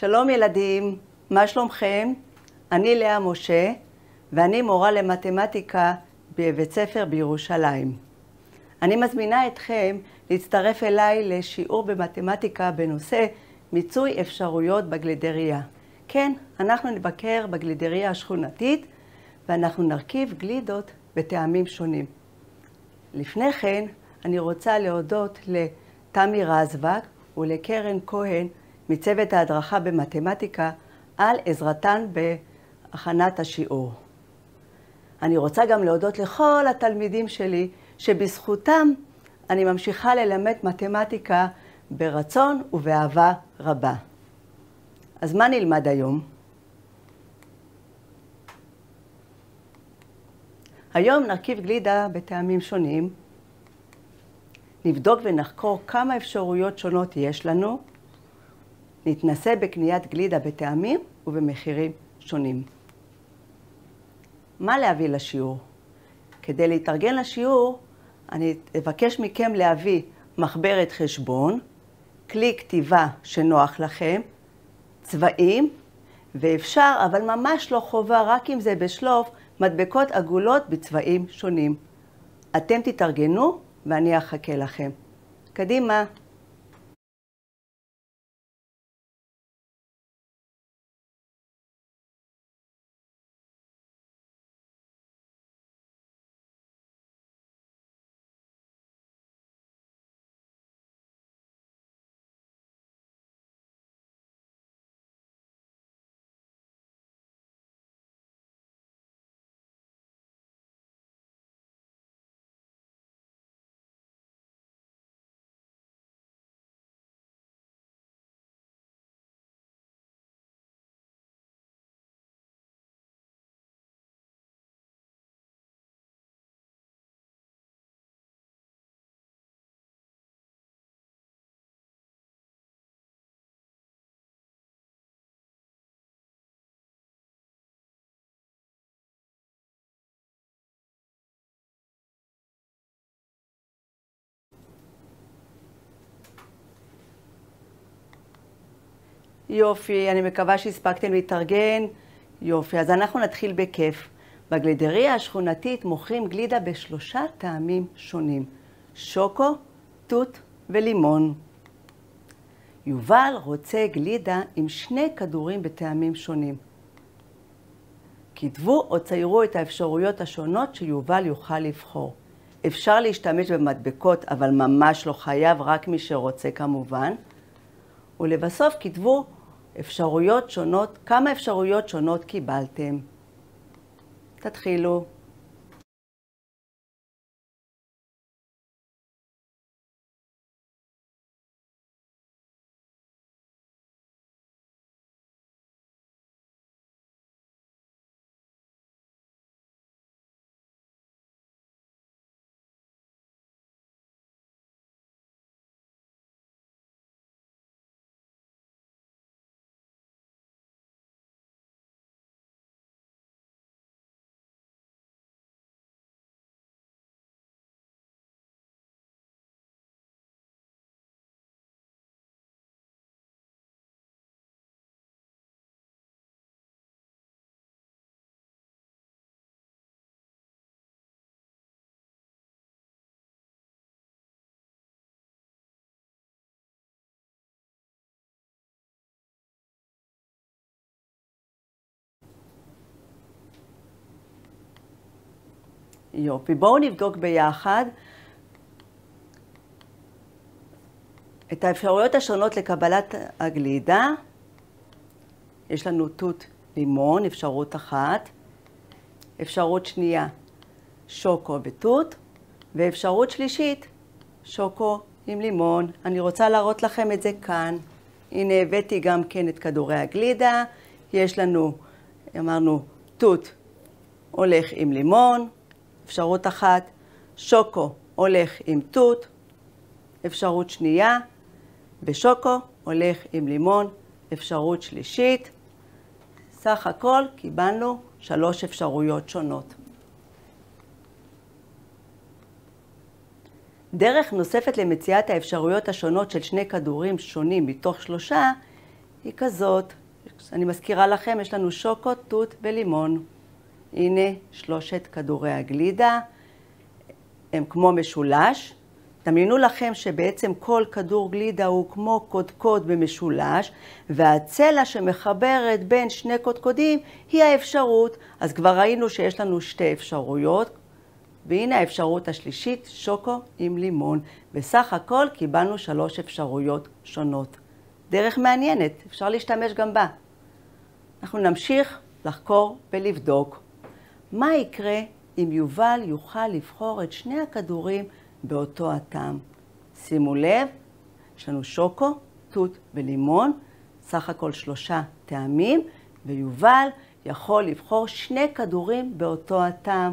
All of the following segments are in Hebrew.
שלום ילדים, מה שלומכם? אני לאה משה ואני מורה למתמטיקה בבית ספר בירושלים. אני מזמינה אתכם להצטרף אליי לשיעור במתמטיקה בנושא מיצוי אפשרויות בגלידריה. כן, אנחנו נבקר בגלידריה השכונתית ואנחנו נרכיב גלידות בטעמים שונים. לפני כן, אני רוצה להודות לתמי רזבק ולקרן כהן מצוות ההדרכה במתמטיקה על עזרתן בהכנת השיעור. אני רוצה גם להודות לכל התלמידים שלי שבזכותם אני ממשיכה ללמד מתמטיקה ברצון ובאהבה רבה. אז מה נלמד היום? היום נרכיב גלידה בטעמים שונים. נבדוק ונחקור כמה אפשרויות שונות יש לנו. נתנסה בקניית גלידה בטעמים ובמחירים שונים. מה להביא לשיעור? כדי להתארגן לשיעור, אני אבקש מכם להביא מחברת חשבון, כלי כתיבה שנוח לכם, צבעים, ואפשר, אבל ממש לא חובה, רק אם זה בשלוף, מדבקות עגולות בצבעים שונים. אתם תתארגנו ואני אחכה לכם. קדימה. יופי, אני מקווה שהספקתם להתארגן. יופי, אז אנחנו נתחיל בכיף. בגלידריה השכונתית מוכרים גלידה בשלושה טעמים שונים. שוקו, תות ולימון. יובל רוצה גלידה עם שני כדורים בטעמים שונים. כתבו או ציירו את האפשרויות השונות שיובל יוכל לבחור. אפשר להשתמש במדבקות, אבל ממש לא חייב, רק מי שרוצה כמובן. ולבסוף כתבו אפשרויות שונות, כמה אפשרויות שונות קיבלתם. תתחילו. יופי. בואו נבדוק ביחד את האפשרויות השונות לקבלת הגלידה. יש לנו תות לימון, אפשרות אחת. אפשרות שנייה, שוקו ותות. ואפשרות שלישית, שוקו עם לימון. אני רוצה להראות לכם את זה כאן. הנה הבאתי גם כן את כדורי הגלידה. יש לנו, אמרנו, תות הולך עם לימון. אפשרות אחת, שוקו הולך עם תות, אפשרות שנייה, ושוקו הולך עם לימון, אפשרות שלישית. סך הכל קיבלנו שלוש אפשרויות שונות. דרך נוספת למציאת האפשרויות השונות של שני כדורים שונים מתוך שלושה היא כזאת. אני מזכירה לכם, יש לנו שוקו, תות ולימון. הנה שלושת כדורי הגלידה, הם כמו משולש. דמיינו לכם שבעצם כל כדור גלידה הוא כמו קודקוד במשולש, והצלע שמחברת בין שני קודקודים היא האפשרות. אז כבר ראינו שיש לנו שתי אפשרויות, והנה האפשרות השלישית, שוקו עם לימון. בסך הכל קיבלנו שלוש אפשרויות שונות. דרך מעניינת, אפשר להשתמש גם בה. אנחנו נמשיך לחקור ולבדוק. מה יקרה אם יובל יוכל לבחור את שני הכדורים באותו הטעם? שימו לב, יש לנו שוקו, תות ולימון, סך הכל שלושה טעמים, ויובל יכול לבחור שני כדורים באותו הטעם.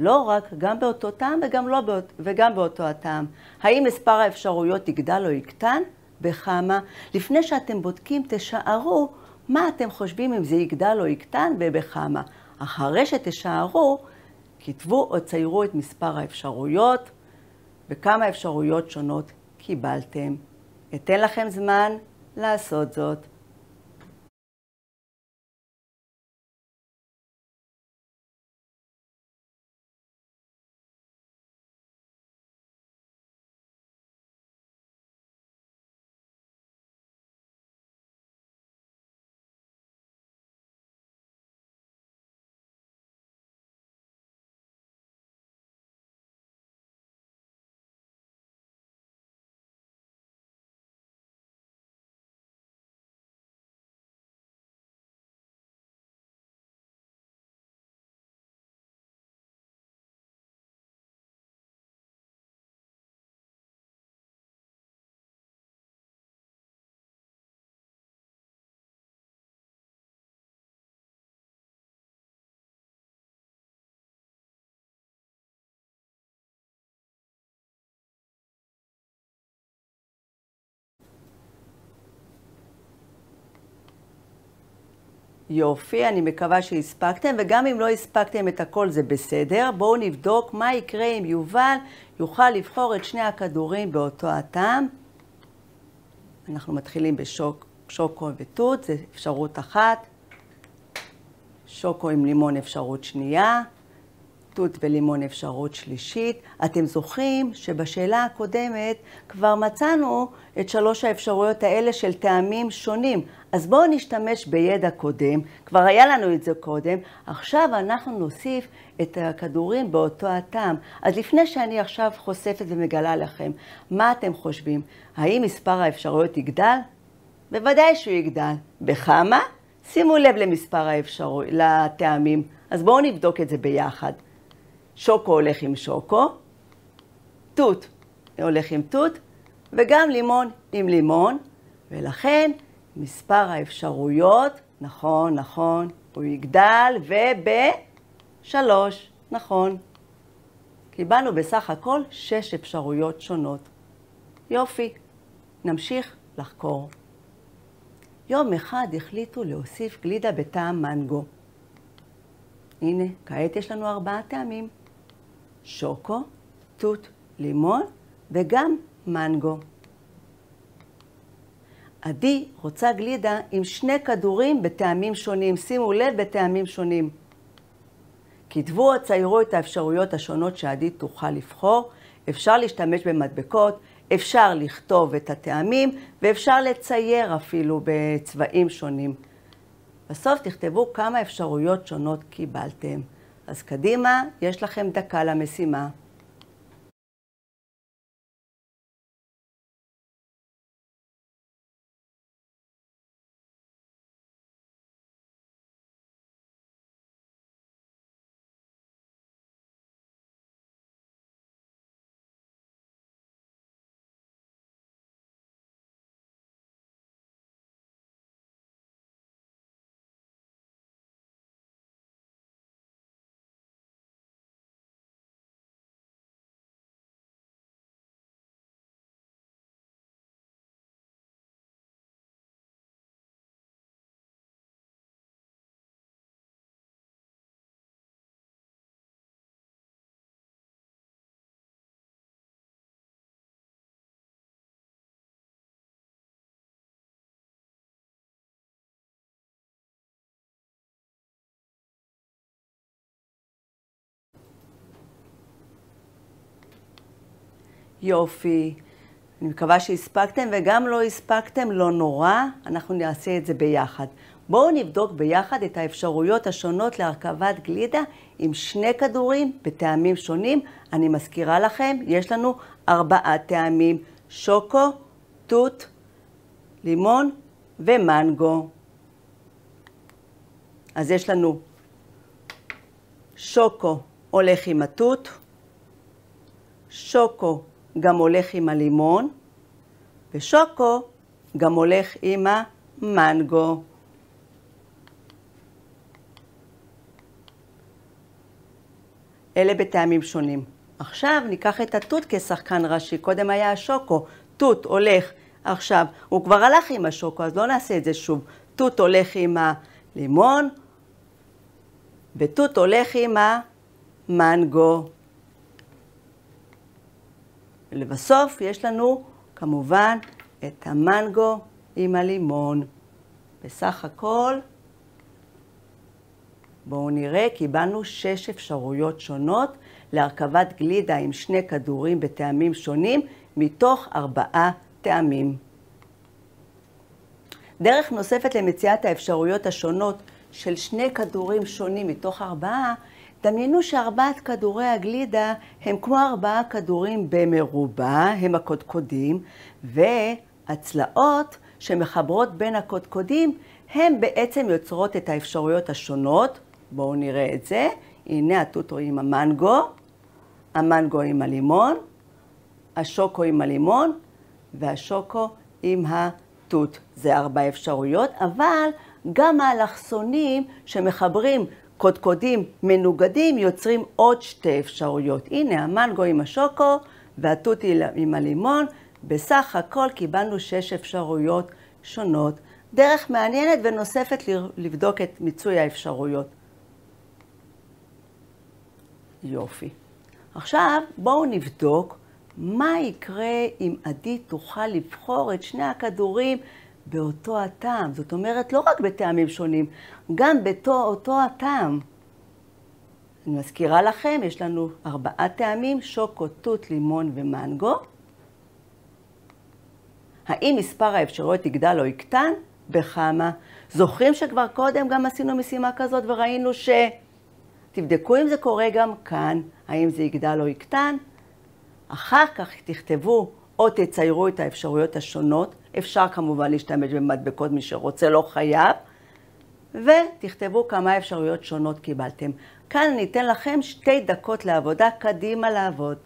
לא רק, גם באותו טעם וגם, לא באות, וגם באותו הטעם. האם מספר האפשרויות יגדל או יקטן? בכמה? לפני שאתם בודקים, תשערו מה אתם חושבים אם זה יגדל או יקטן ובכמה. אחרי שתשערו, כתבו או ציירו את מספר האפשרויות וכמה אפשרויות שונות קיבלתם. אתן לכם זמן לעשות זאת. יופי, אני מקווה שהספקתם, וגם אם לא הספקתם את הכל זה בסדר. בואו נבדוק מה יקרה אם יובל יוכל לבחור את שני הכדורים באותו הטעם. אנחנו מתחילים בשוקו ותות, זו אפשרות אחת. שוקו עם לימון אפשרות שנייה. תות ולימון אפשרות שלישית. אתם זוכרים שבשאלה הקודמת כבר מצאנו את שלוש האפשרויות האלה של טעמים שונים. אז בואו נשתמש בידע קודם, כבר היה לנו את זה קודם, עכשיו אנחנו נוסיף את הכדורים באותו הטעם. אז לפני שאני עכשיו חושפת ומגלה לכם, מה אתם חושבים? האם מספר האפשרויות יגדל? בוודאי שהוא יגדל. בכמה? שימו לב למספר האפשרויות, לטעמים. אז בואו נבדוק את זה ביחד. שוקו הולך עם שוקו, תות הולך עם תות, וגם לימון עם לימון, ולכן מספר האפשרויות, נכון, נכון, הוא יגדל, ובשלוש, נכון. קיבלנו בסך הכל שש אפשרויות שונות. יופי, נמשיך לחקור. יום אחד החליטו להוסיף גלידה בטעם מנגו. הנה, כעת יש לנו ארבעה טעמים. שוקו, תות, לימון וגם מנגו. עדי רוצה גלידה עם שני כדורים בטעמים שונים. שימו לב, בטעמים שונים. כתבו או ציירו את האפשרויות השונות שעדי תוכל לבחור. אפשר להשתמש במדבקות, אפשר לכתוב את הטעמים, ואפשר לצייר אפילו בצבעים שונים. בסוף תכתבו כמה אפשרויות שונות קיבלתם. אז קדימה, יש לכם דקה למשימה. יופי. אני מקווה שהספקתם, וגם לא הספקתם, לא נורא, אנחנו נעשה את זה ביחד. בואו נבדוק ביחד את האפשרויות השונות להרכבת גלידה עם שני כדורים בטעמים שונים. אני מזכירה לכם, יש לנו ארבעה טעמים, שוקו, תות, לימון ומנגו. אז יש לנו שוקו הולך עם התות, שוקו גם הולך עם הלימון, ושוקו גם הולך עם המנגו. אלה בטעמים שונים. עכשיו ניקח את התות כשחקן ראשי, קודם היה השוקו, תות הולך, עכשיו, הוא כבר הלך עם השוקו, אז לא נעשה את זה שוב. תות הולך עם הלימון, ותות הולך עם המנגו. ולבסוף יש לנו כמובן את המנגו עם הלימון. בסך הכל, בואו נראה, קיבלנו שש אפשרויות שונות להרכבת גלידה עם שני כדורים בטעמים שונים מתוך ארבעה טעמים. דרך נוספת למציאת האפשרויות השונות של שני כדורים שונים מתוך ארבעה, דמיינו שארבעת כדורי הגלידה הם כמו ארבעה כדורים במרובע, הם הקודקודים, והצלעות שמחברות בין הקודקודים, הם בעצם יוצרות את האפשרויות השונות. בואו נראה את זה. הנה הטוטו עם המנגו, המנגו עם הלימון, השוקו עם הלימון והשוקו עם התות. זה ארבע אפשרויות, אבל גם האלכסונים שמחברים קודקודים מנוגדים יוצרים עוד שתי אפשרויות. הנה המנגו עם השוקו והתותי עם הלימון. בסך הכל קיבלנו שש אפשרויות שונות. דרך מעניינת ונוספת לבדוק את מיצוי האפשרויות. יופי. עכשיו בואו נבדוק מה יקרה אם עדי תוכל לבחור את שני הכדורים באותו הטעם. זאת אומרת, לא רק בטעמים שונים, גם באותו הטעם. אני מזכירה לכם, יש לנו ארבעה טעמים, שוקו, תות, לימון ומנגו. האם מספר האפשרויות יגדל או יקטן? בכמה? זוכרים שכבר קודם גם עשינו משימה כזאת וראינו ש... תבדקו אם זה קורה גם כאן, האם זה יגדל או יקטן. אחר כך תכתבו או תציירו את האפשרויות השונות. אפשר כמובן להשתמש במדבקות, מי שרוצה לא חייב. ותכתבו כמה אפשרויות שונות קיבלתם. כאן אני אתן לכם שתי דקות לעבודה, קדימה לעבוד.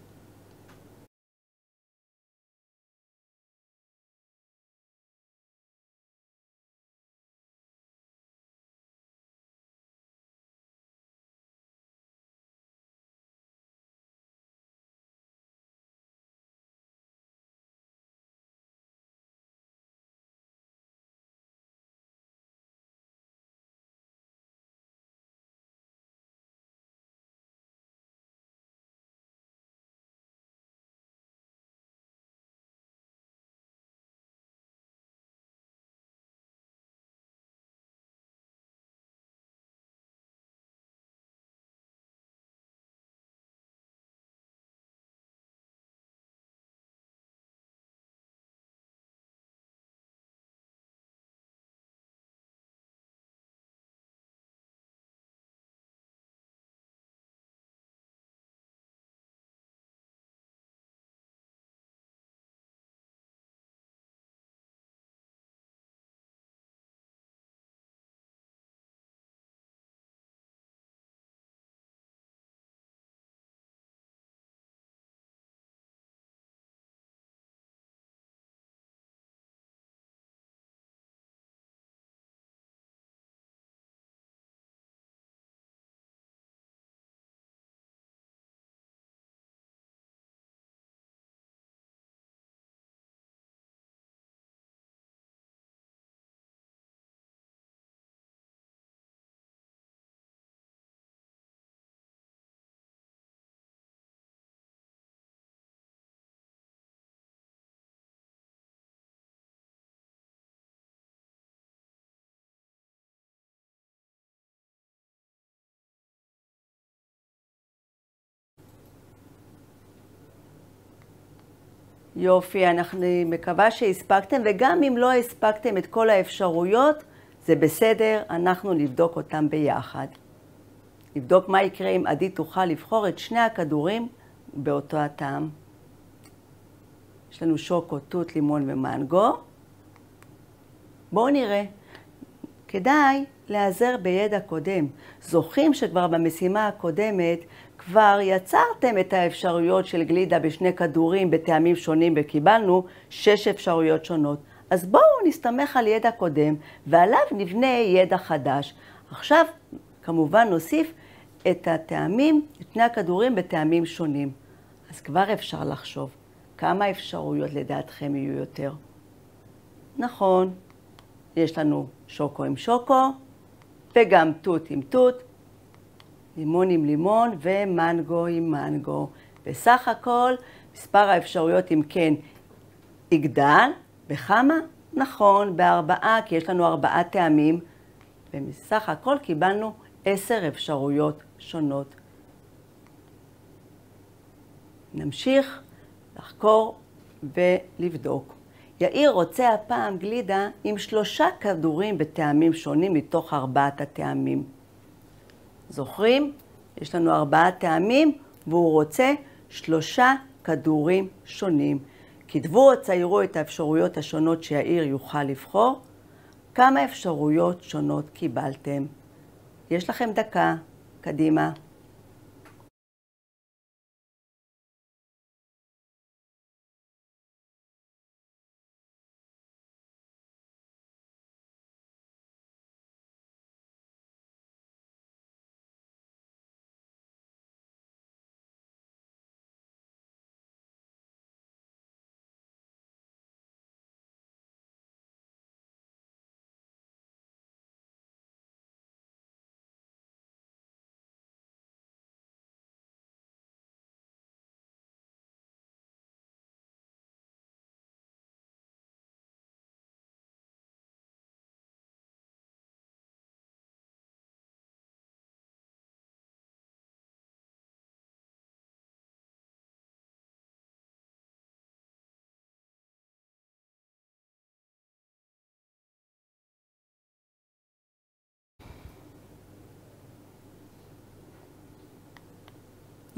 יופי, אני מקווה שהספקתם, וגם אם לא הספקתם את כל האפשרויות, זה בסדר, אנחנו נבדוק אותם ביחד. נבדוק מה יקרה אם עדי תוכל לבחור את שני הכדורים באותו הטעם. יש לנו שוקו, תות, לימון ומנגו. בואו נראה. כדאי להיעזר בידע קודם. זוכרים שכבר במשימה הקודמת כבר יצרתם את האפשרויות של גלידה בשני כדורים בטעמים שונים וקיבלנו שש אפשרויות שונות. אז בואו נסתמך על ידע קודם ועליו נבנה ידע חדש. עכשיו כמובן נוסיף את הטעמים, את שני הכדורים בטעמים שונים. אז כבר אפשר לחשוב כמה אפשרויות לדעתכם יהיו יותר. נכון, יש לנו שוקו עם שוקו וגם תות עם תות, לימון עם לימון ומנגו עם מנגו. בסך הכל מספר האפשרויות אם כן יגדל, בכמה? נכון, בארבעה, כי יש לנו ארבעה טעמים, ומסך הכל קיבלנו עשר אפשרויות שונות. נמשיך לחקור ולבדוק. יאיר רוצה הפעם גלידה עם שלושה כדורים בטעמים שונים מתוך ארבעת הטעמים. זוכרים? יש לנו ארבעה טעמים והוא רוצה שלושה כדורים שונים. כתבו או ציירו את האפשרויות השונות שיאיר יוכל לבחור. כמה אפשרויות שונות קיבלתם? יש לכם דקה, קדימה.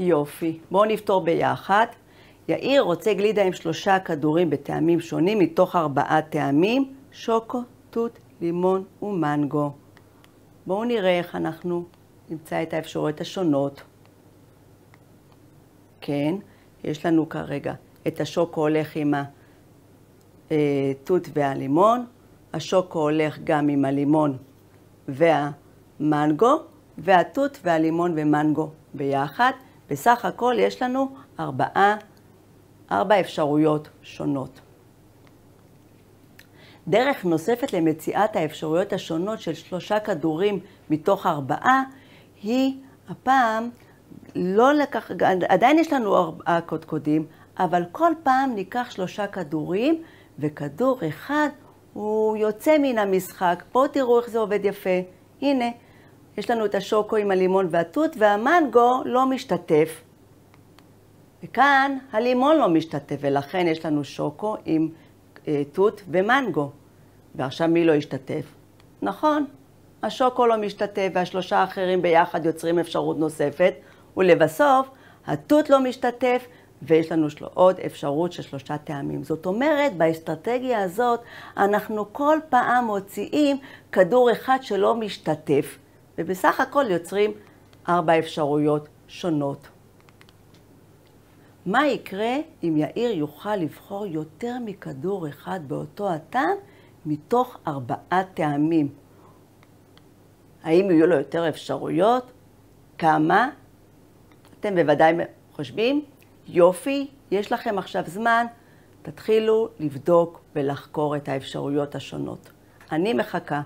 יופי. בואו נפתור ביחד. יאיר רוצה גלידה עם שלושה כדורים בטעמים שונים מתוך ארבעה טעמים, שוקו, תות, לימון ומנגו. בואו נראה איך אנחנו נמצא את האפשרויות השונות. כן, יש לנו כרגע את השוקו הולך עם התות והלימון, השוקו הולך גם עם הלימון והמנגו, והתות והלימון ומנגו ביחד. בסך הכל יש לנו ארבעה, ארבע אפשרויות שונות. דרך נוספת למציאת האפשרויות השונות של שלושה כדורים מתוך ארבעה היא הפעם לא לקח, עדיין יש לנו ארבעה קודקודים, אבל כל פעם ניקח שלושה כדורים וכדור אחד הוא יוצא מן המשחק. בואו תראו איך זה עובד יפה. הנה, יש לנו את השוקו עם הלימון והתות, והמנגו לא משתתף. וכאן הלימון לא משתתף, ולכן יש לנו שוקו עם אה, תות ומנגו. ועכשיו מי לא ישתתף? נכון, השוקו לא משתתף, והשלושה האחרים ביחד יוצרים אפשרות נוספת, ולבסוף, התות לא משתתף, ויש לנו של... עוד אפשרות של שלושה טעמים. זאת אומרת, באסטרטגיה הזאת אנחנו כל פעם מוציאים כדור אחד שלא משתתף. ובסך הכל יוצרים ארבע אפשרויות שונות. מה יקרה אם יאיר יוכל לבחור יותר מכדור אחד באותו הטעם מתוך ארבעה טעמים? האם יהיו לו יותר אפשרויות? כמה? אתם בוודאי חושבים, יופי, יש לכם עכשיו זמן, תתחילו לבדוק ולחקור את האפשרויות השונות. אני מחכה.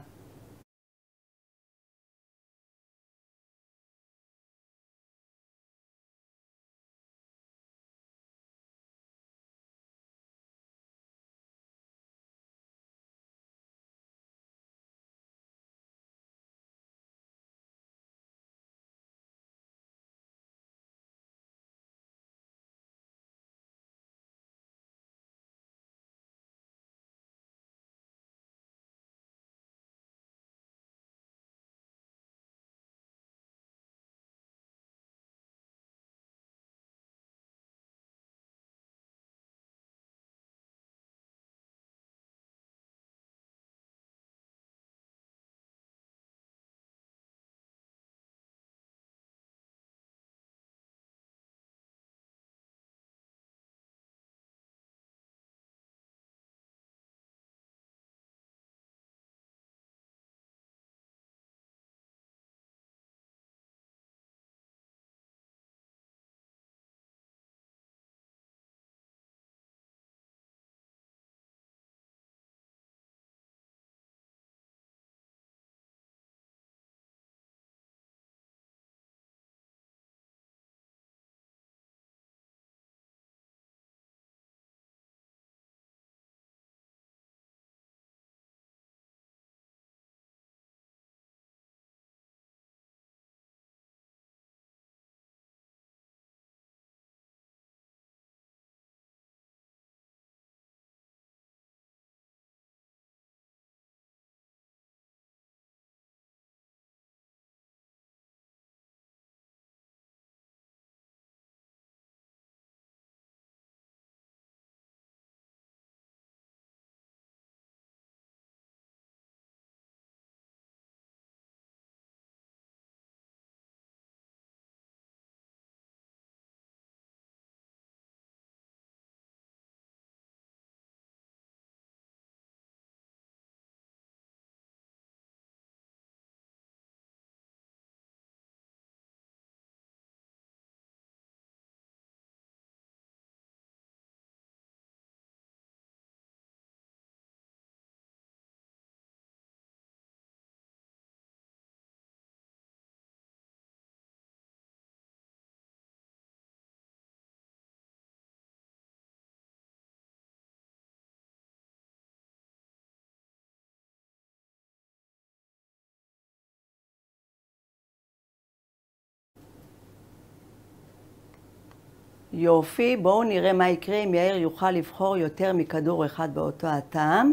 יופי, בואו נראה מה יקרה אם יאיר יוכל לבחור יותר מכדור אחד באותו הטעם.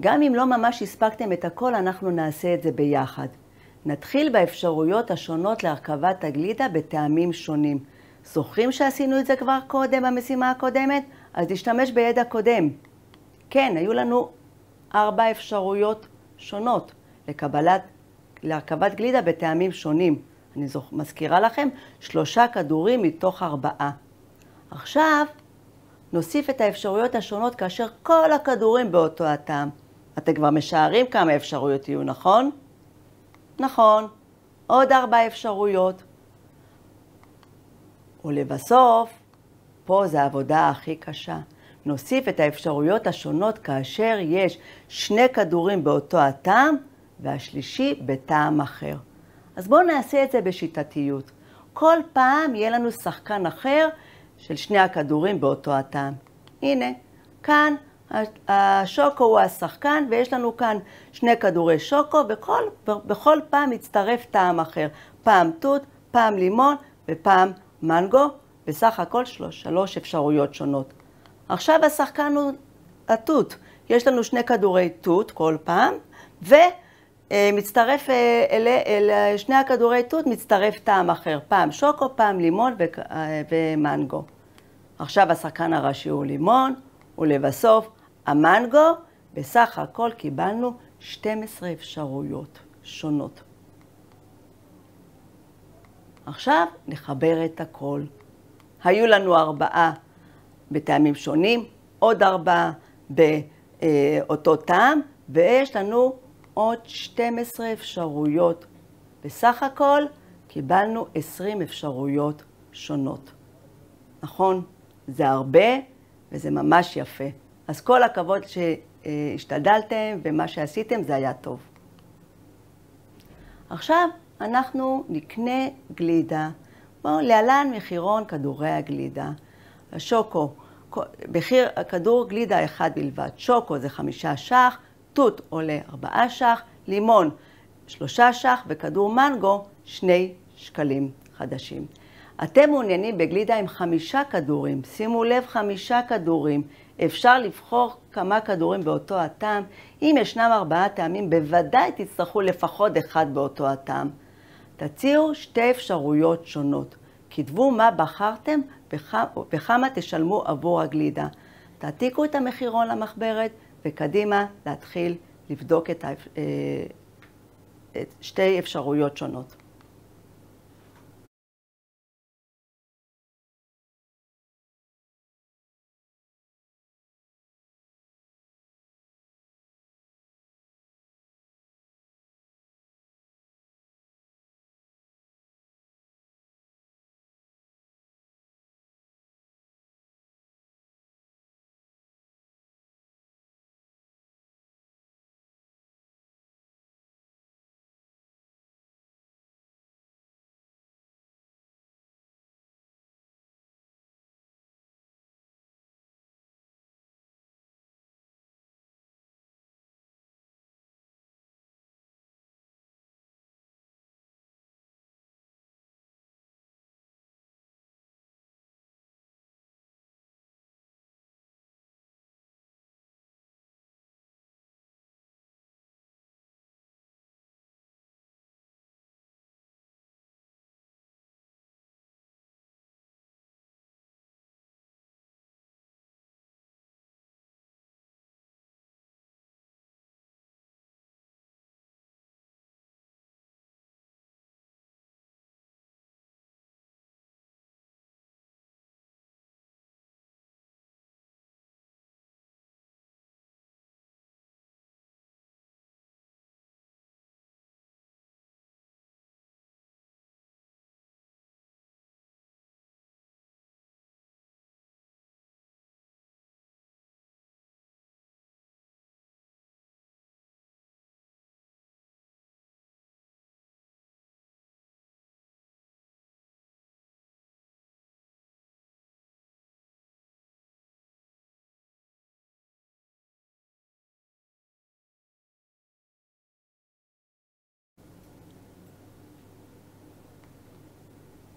גם אם לא ממש הספקתם את הכל, אנחנו נעשה את זה ביחד. נתחיל באפשרויות השונות להרכבת הגלידה בטעמים שונים. זוכרים שעשינו את זה כבר קודם במשימה הקודמת? אז נשתמש בידע קודם. כן, היו לנו ארבע אפשרויות שונות לקבלת, להרכבת גלידה בטעמים שונים. אני זוכ... מזכירה לכם, שלושה כדורים מתוך ארבעה. עכשיו נוסיף את האפשרויות השונות כאשר כל הכדורים באותו הטעם. אתם כבר משערים כמה אפשרויות יהיו, נכון? נכון, עוד ארבע אפשרויות. ולבסוף, פה זה העבודה הכי קשה. נוסיף את האפשרויות השונות כאשר יש שני כדורים באותו הטעם והשלישי בטעם אחר. אז בואו נעשה את זה בשיטתיות. כל פעם יהיה לנו שחקן אחר של שני הכדורים באותו הטעם. הנה, כאן השוקו הוא השחקן ויש לנו כאן שני כדורי שוקו ובכל פעם מצטרף טעם אחר. פעם תות, פעם לימון ופעם מנגו, בסך הכל שלוש, שלוש אפשרויות שונות. עכשיו השחקן הוא התות. יש לנו שני כדורי תות כל פעם, ומצטרף אל, אל שני הכדורי תות מצטרף טעם אחר, פעם שוקו, פעם לימון ומנגו. עכשיו השחקן הראשי הוא לימון, ולבסוף המנגו, בסך הכל קיבלנו 12 אפשרויות שונות. עכשיו נחבר את הכל. היו לנו ארבעה בטעמים שונים, עוד ארבעה באותו טעם, ויש לנו עוד 12 אפשרויות. בסך הכל קיבלנו 20 אפשרויות שונות. נכון? זה הרבה וזה ממש יפה. אז כל הכבוד שהשתדלתם ומה שעשיתם זה היה טוב. עכשיו אנחנו נקנה גלידה. בואו, להלן מחירון כדורי הגלידה. השוקו, מחיר כדור גלידה אחד בלבד. שוקו זה חמישה ש"ח, תות עולה ארבעה ש"ח, לימון שלושה ש"ח וכדור מנגו שני שקלים חדשים. אתם מעוניינים בגלידה עם חמישה כדורים, שימו לב חמישה כדורים. אפשר לבחור כמה כדורים באותו הטעם. אם ישנם ארבעה טעמים, בוודאי תצטרכו לפחות אחד באותו הטעם. תציעו שתי אפשרויות שונות. כתבו מה בחרתם וכמה תשלמו עבור הגלידה. תעתיקו את המחירון למחברת וקדימה להתחיל לבדוק את שתי אפשרויות שונות.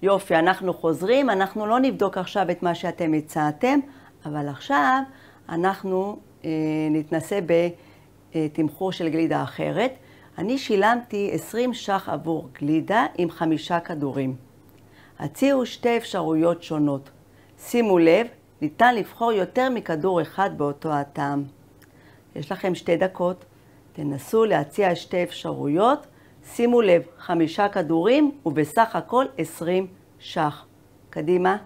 יופי, אנחנו חוזרים, אנחנו לא נבדוק עכשיו את מה שאתם הצעתם, אבל עכשיו אנחנו אה, נתנסה בתמחור של גלידה אחרת. אני שילמתי 20 ש"ח עבור גלידה עם חמישה כדורים. הציעו שתי אפשרויות שונות. שימו לב, ניתן לבחור יותר מכדור אחד באותו הטעם. יש לכם שתי דקות, תנסו להציע שתי אפשרויות. שימו לב, חמישה כדורים ובסך הכל 20 ש"ח. קדימה.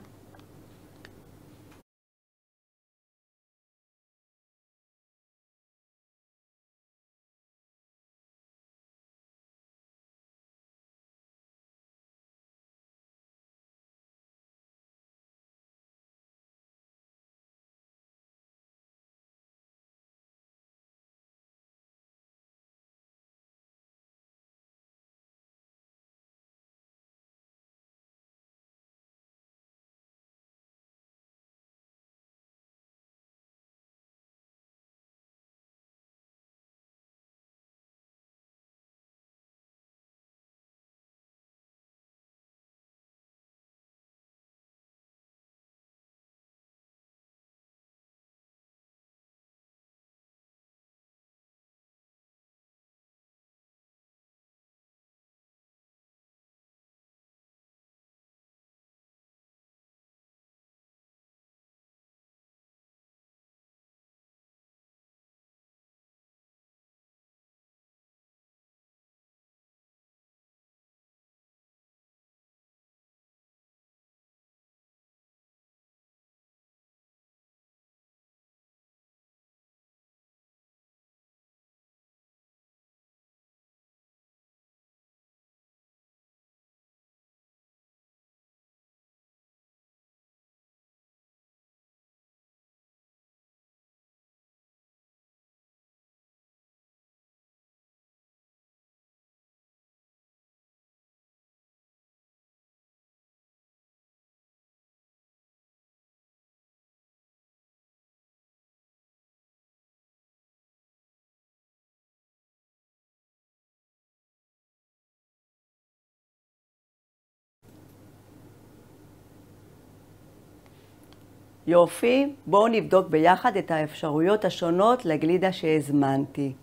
יופי, בואו נבדוק ביחד את האפשרויות השונות לגלידה שהזמנתי.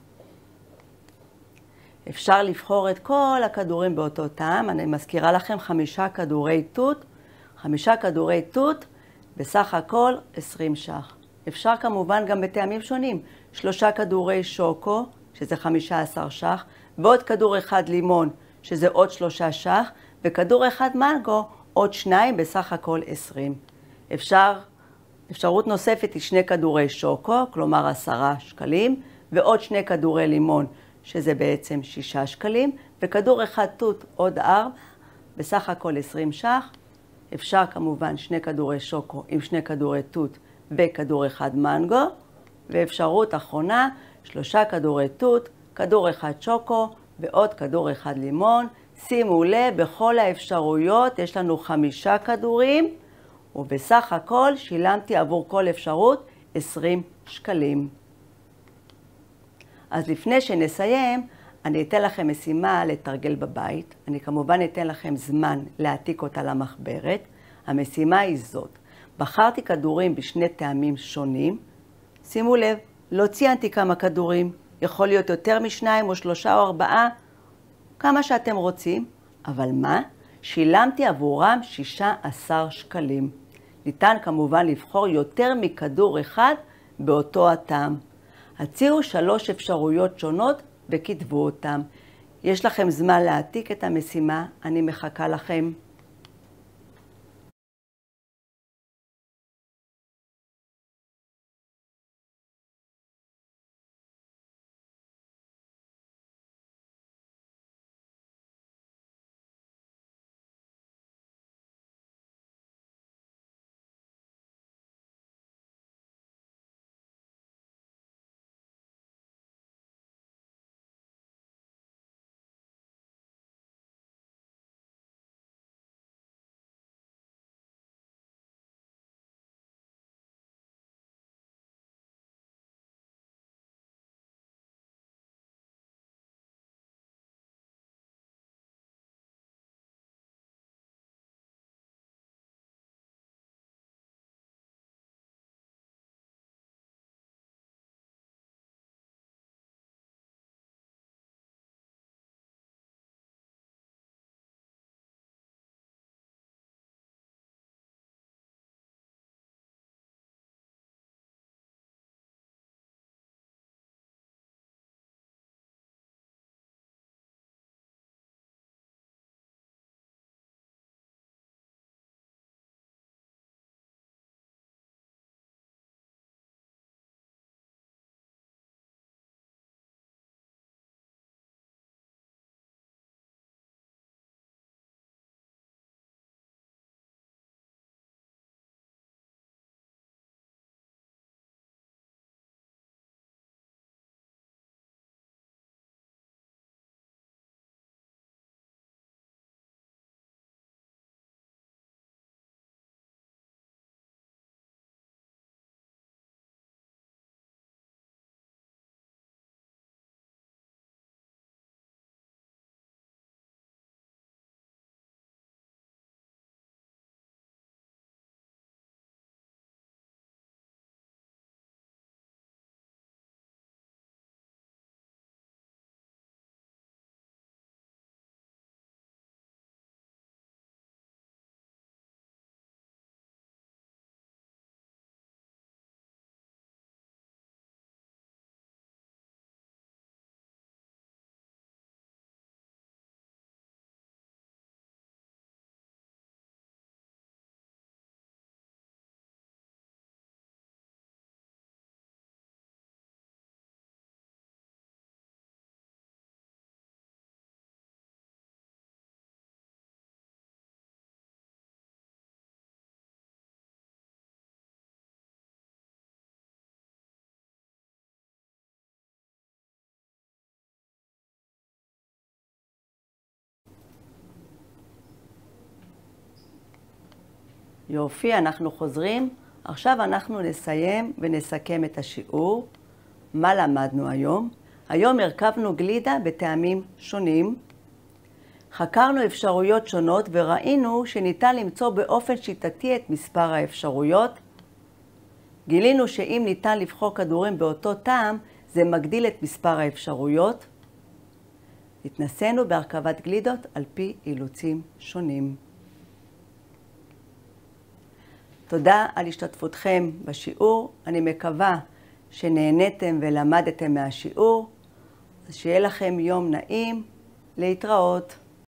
אפשר לבחור את כל הכדורים באותו טעם, אני מזכירה לכם חמישה כדורי תות, חמישה כדורי תות, בסך הכל 20 ש"ח. אפשר כמובן גם בטעמים שונים, שלושה כדורי שוקו, שזה 15 ש"ח, ועוד כדור אחד לימון, שזה עוד שלושה ש"ח, וכדור אחד מנגו, עוד שניים, בסך הכל 20. אפשר אפשרות נוספת היא שני כדורי שוקו, כלומר עשרה שקלים, ועוד שני כדורי לימון, שזה בעצם שישה שקלים, וכדור אחד תות, עוד ארבע, בסך הכל עשרים ש"ח. אפשר כמובן שני כדורי שוקו עם שני כדורי תות וכדור אחד מנגו, ואפשרות אחרונה, שלושה כדורי תות, כדור אחד שוקו ועוד כדור אחד לימון. שימו לב, בכל האפשרויות יש לנו חמישה כדורים. ובסך הכל שילמתי עבור כל אפשרות 20 שקלים. אז לפני שנסיים, אני אתן לכם משימה לתרגל בבית. אני כמובן אתן לכם זמן להעתיק אותה למחברת. המשימה היא זאת, בחרתי כדורים בשני טעמים שונים. שימו לב, לא ציינתי כמה כדורים, יכול להיות יותר משניים או שלושה או ארבעה, כמה שאתם רוצים, אבל מה? שילמתי עבורם 16 שקלים. ניתן כמובן לבחור יותר מכדור אחד באותו הטעם. הציעו שלוש אפשרויות שונות וכתבו אותם. יש לכם זמן להעתיק את המשימה, אני מחכה לכם. יופי, אנחנו חוזרים. עכשיו אנחנו נסיים ונסכם את השיעור. מה למדנו היום? היום הרכבנו גלידה בטעמים שונים. חקרנו אפשרויות שונות וראינו שניתן למצוא באופן שיטתי את מספר האפשרויות. גילינו שאם ניתן לבחור כדורים באותו טעם, זה מגדיל את מספר האפשרויות. התנסינו בהרכבת גלידות על פי אילוצים שונים. תודה על השתתפותכם בשיעור. אני מקווה שנהניתם ולמדתם מהשיעור. אז שיהיה לכם יום נעים. להתראות.